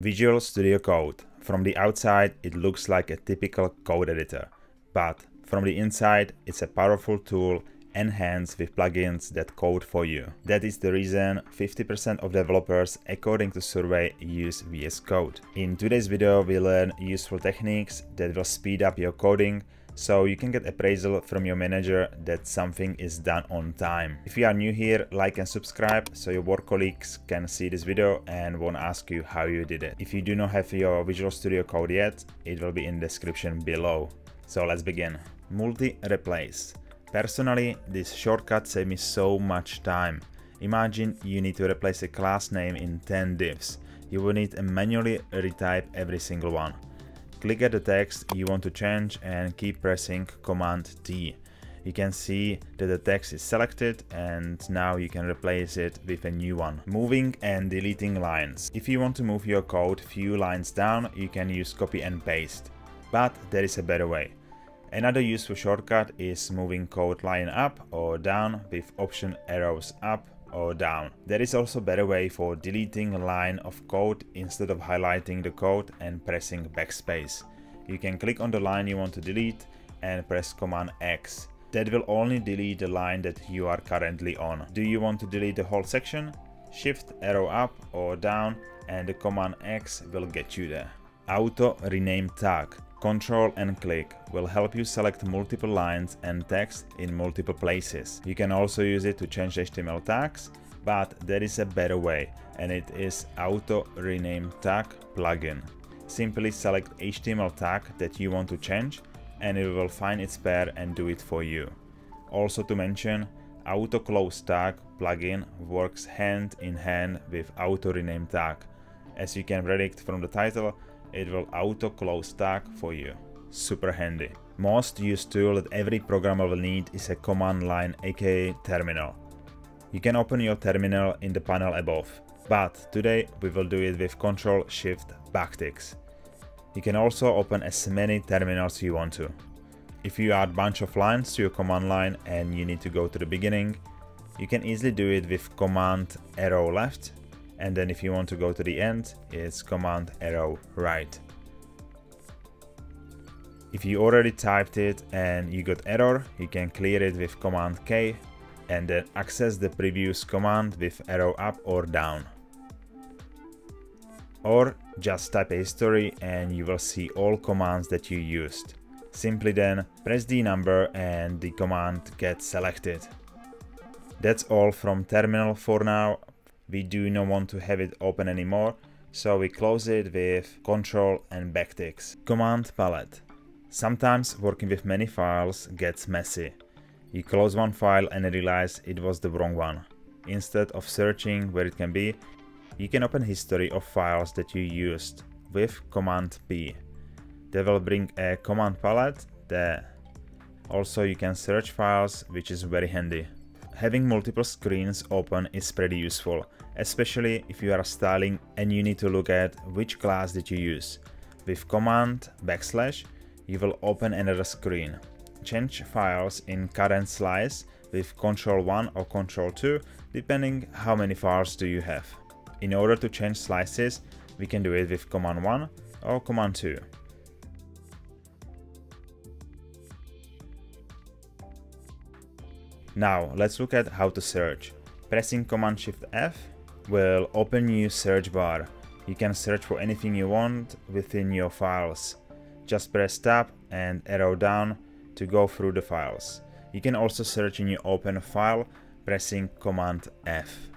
Visual Studio Code. From the outside, it looks like a typical code editor, but from the inside, it's a powerful tool enhanced with plugins that code for you. That is the reason 50% of developers, according to survey, use VS Code. In today's video, we learn useful techniques that will speed up your coding so you can get appraisal from your manager that something is done on time. If you are new here, like and subscribe so your work colleagues can see this video and won't ask you how you did it. If you do not have your Visual Studio Code yet, it will be in the description below. So let's begin. Multi-replace. Personally, this shortcut saved me so much time. Imagine you need to replace a class name in 10 divs. You will need to manually retype every single one. Click at the text you want to change and keep pressing Command T. You can see that the text is selected and now you can replace it with a new one. Moving and deleting lines. If you want to move your code few lines down, you can use copy and paste. But there is a better way. Another useful shortcut is moving code line up or down with option arrows up or down. There is also a better way for deleting a line of code instead of highlighting the code and pressing backspace. You can click on the line you want to delete and press Command X. That will only delete the line that you are currently on. Do you want to delete the whole section? Shift arrow up or down and the Command X will get you there. Auto rename tag. Control and click will help you select multiple lines and text in multiple places. You can also use it to change HTML tags, but there is a better way and it is Auto Rename Tag plugin. Simply select HTML tag that you want to change and it will find its pair and do it for you. Also to mention, Auto Close Tag plugin works hand in hand with Auto Rename Tag. As you can predict from the title, it will auto close tag for you. Super handy. Most used tool that every programmer will need is a command line aka terminal. You can open your terminal in the panel above, but today we will do it with Ctrl Shift backticks. You can also open as many terminals you want to. If you add bunch of lines to your command line and you need to go to the beginning, you can easily do it with command arrow left and then if you want to go to the end, it's command arrow right. If you already typed it and you got error, you can clear it with command K and then access the previous command with arrow up or down. Or just type a history and you will see all commands that you used. Simply then press the number and the command gets selected. That's all from terminal for now we do not want to have it open anymore, so we close it with Control and backticks. Command palette. Sometimes working with many files gets messy. You close one file and realize it was the wrong one. Instead of searching where it can be, you can open history of files that you used with Command P. That will bring a command palette there. Also you can search files, which is very handy. Having multiple screens open is pretty useful, especially if you are styling and you need to look at which class did you use. With command backslash, you will open another screen. Change files in current slice with Ctrl 1 or Ctrl 2, depending how many files do you have. In order to change slices, we can do it with Command 1 or Command 2. Now let's look at how to search. Pressing Command Shift F will open new search bar. You can search for anything you want within your files. Just press tab and arrow down to go through the files. You can also search in your open file pressing Command F.